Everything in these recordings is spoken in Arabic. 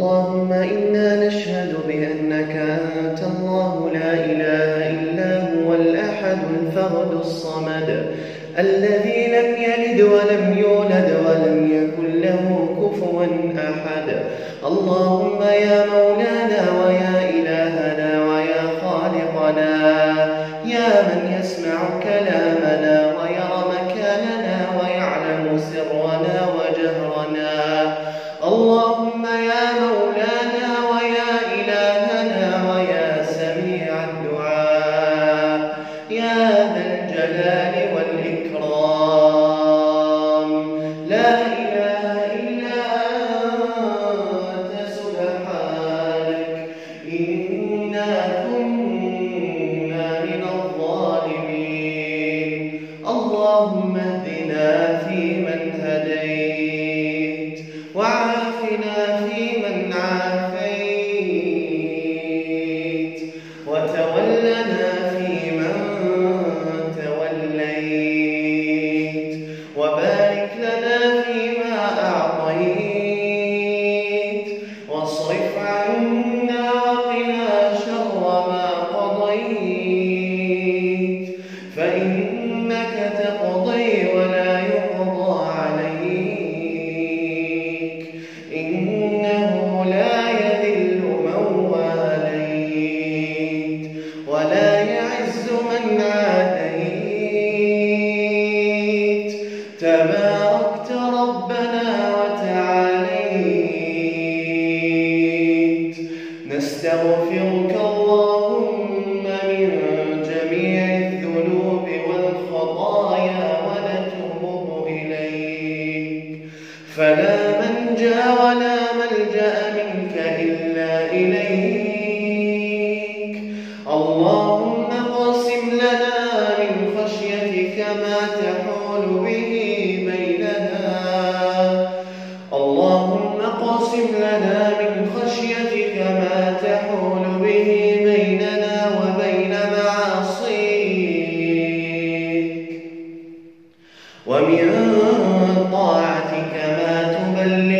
اللهم إنا نشهد بأنك أنت الله لا إله إلا هو الأحد الفرد الصمد الذي لم يلد ولم يولد ولم يكن له كفوا أحد. اللهم يا مولانا ويا إلهنا ويا خالقنا يا من يسمع كلامنا ويرى مكاننا ويعلم سرنا وجهرنا. اللهم فلا منجا ولا ملجأ منك إلا إليك. اللهم اقسم لنا من خشيتك ما تحول به بيننا. اللهم اقسم لنا من خشيتك ما تحول به بيننا وبين معاصيك. ومن طاعتك ما del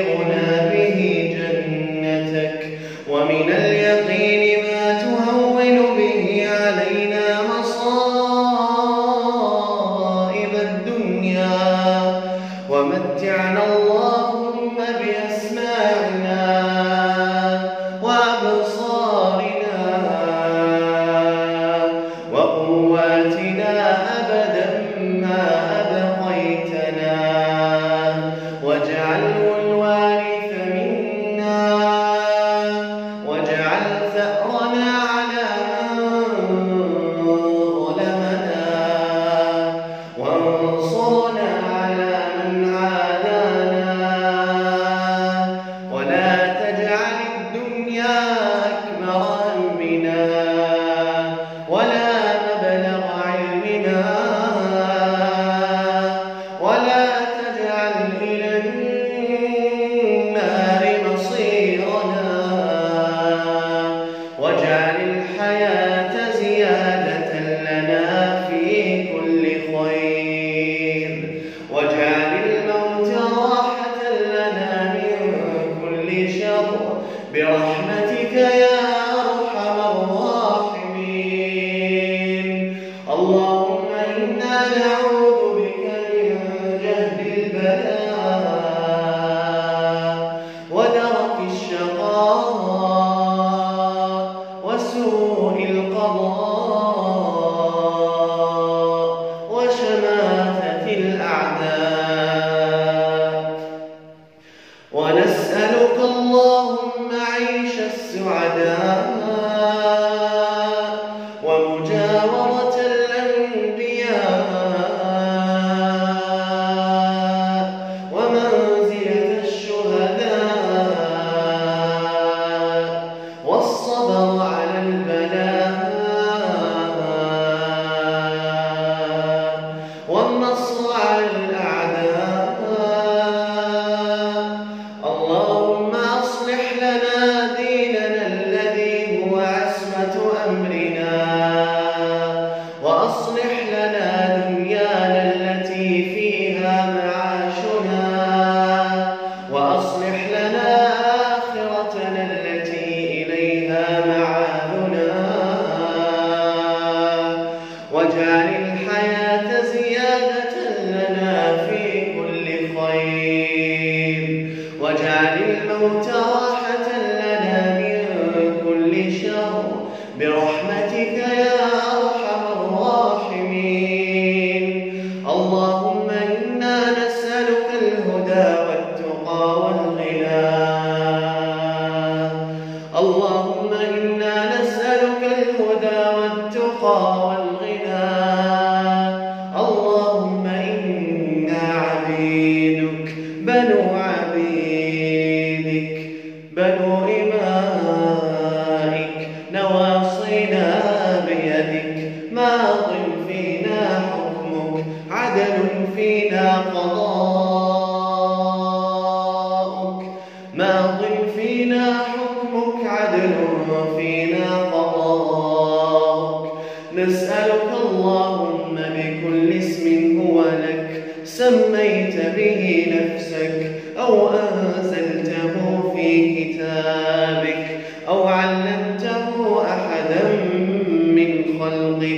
قاض فينا حكمك عدل فينا قضاء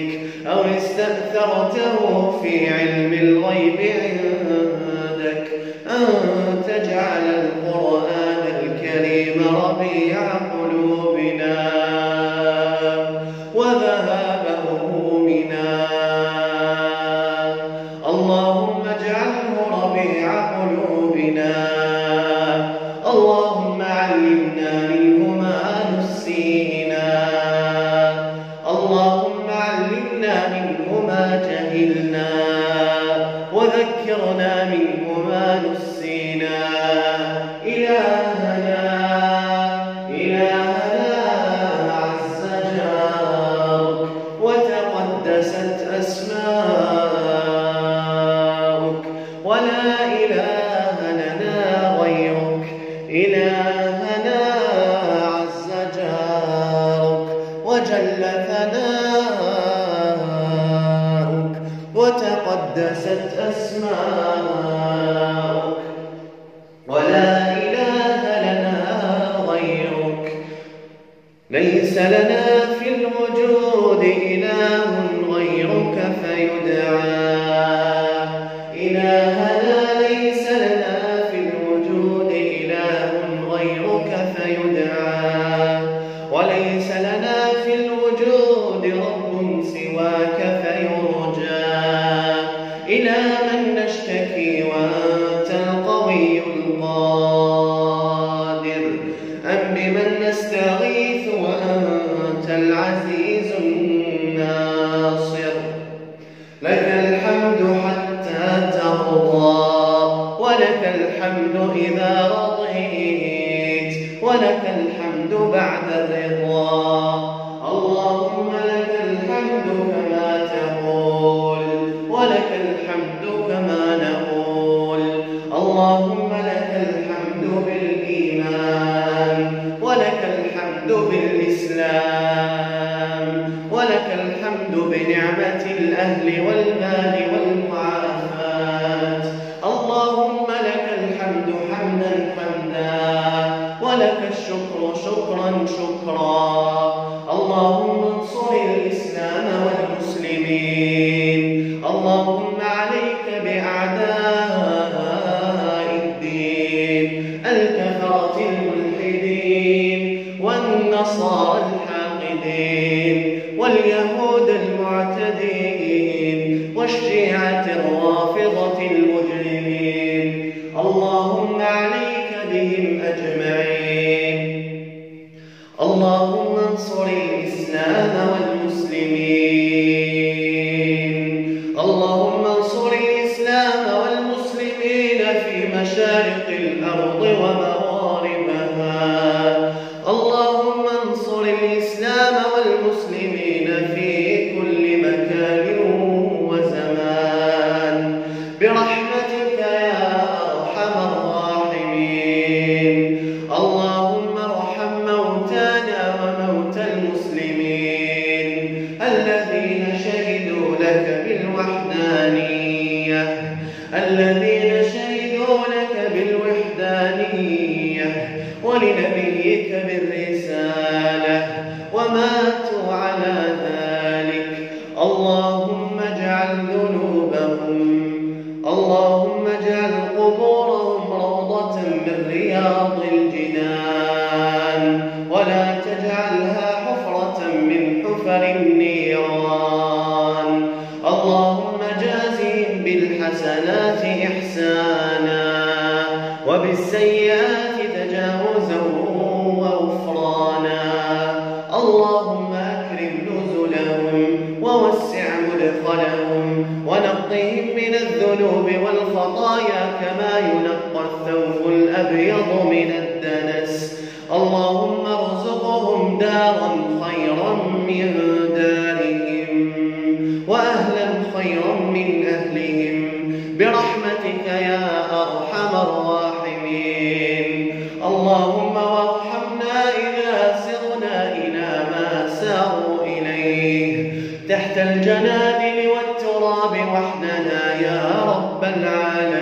عليك أو استأثرته في علم الغيب عندك. أن تجعل القرآن الكريم ربيع علمنا منهما جهلنا قدست أسمانا. وانصر الإسلام والمسلمين. تجعلها حفرة من حفر النيران. اللهم جازهم بالحسنات إحسانا وبالسيئات اللهم أرزقهم دارا خيرا من دارهم وأهلا خيرا من أهلهم. برحمتك يا أرحم الراحمين. اللهم وارحمنا إذا سرنا إلى ما ساروا إليه. تحت الجنادل والتراب وحدنا يا رب العالمين.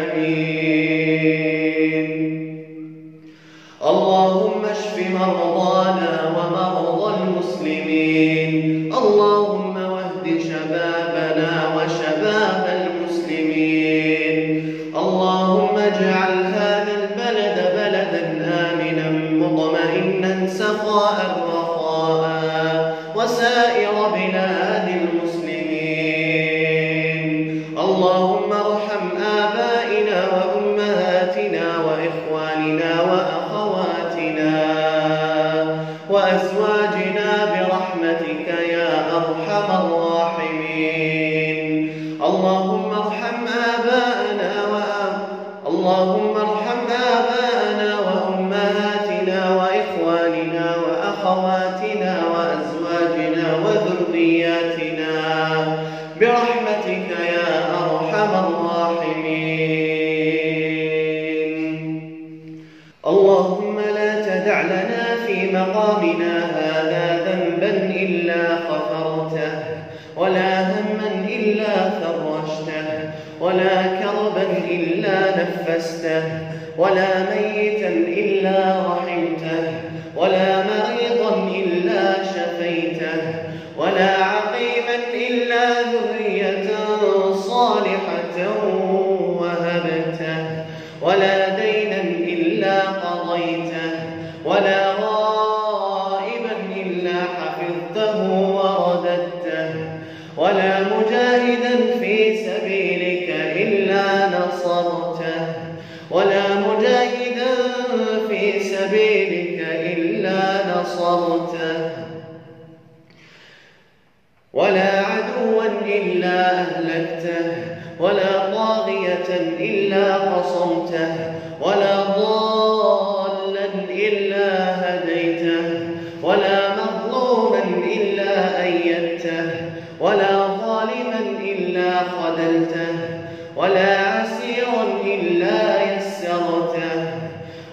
اللهم اشف مرضانا ومرضى المسلمين. اللهم وأزواجنا برحمتك يا أرحم تدع لنا في مقامنا هذا ذنبا إلا غفرته ولا هما إلا فرجته ولا كربا إلا نفسته ولا ميتا إلا رحمته ولا مريضا إلا شفيته ولا عقيما إلا ذرية صالحة وهبته ولا دينا إلا قضيته. ولا غائبا إلا حفظته ورددته. ولا مجاهدا في سبيلك إلا نصرته. ولا مجاهدا في سبيلك إلا نصرته. ولا عدوا إلا أهلكته. ولا طاغية إلا قصمته ولا ضالا خذلته ولا عسيرا إلا يسرته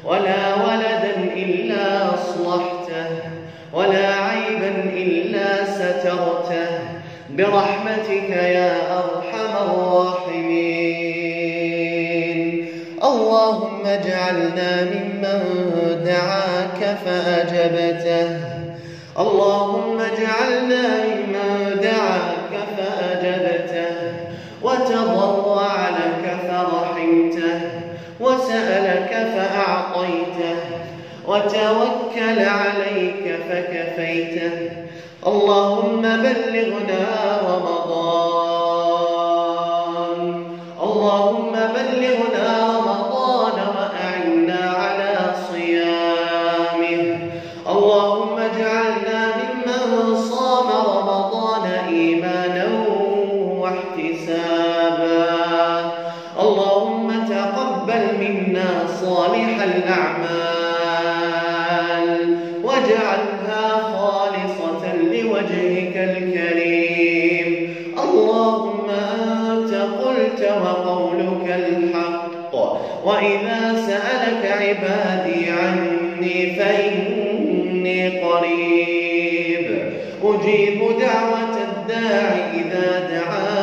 ولا ولدا إلا أصلحته ولا عيبا إلا سترته. برحمتك يا أرحم الراحمين. اللهم اجعلنا ممن دعاك فأجبته. اللهم اجعلنا ممن وتوكل عليك فكفيته. اللهم بلغنا رمضان. اللهم بلغنا وإذا سألك عبادي عني فإني قريب. أجيب دعوة الداع إذا دعان